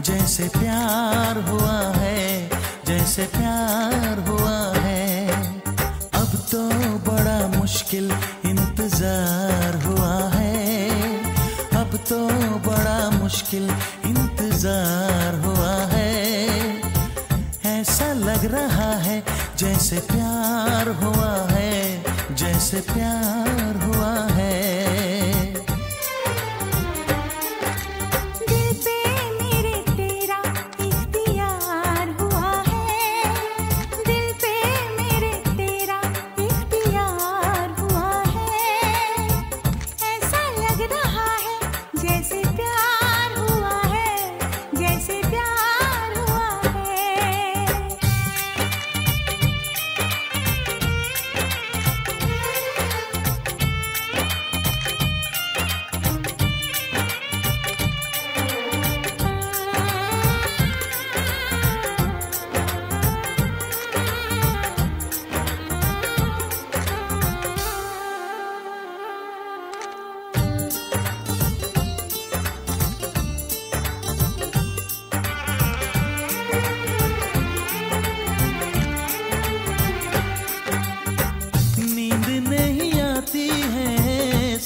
जैसे प्यार हुआ है, जैसे प्यार हुआ है। अब तो बड़ा मुश्किल इंतज़ार हुआ है। अब तो बड़ा मुश्किल इंतज़ार हुआ है। ऐसा लग रहा है जैसे प्यार हुआ है, जैसे प्यार हुआ है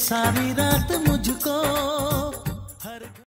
सारी रात मुझको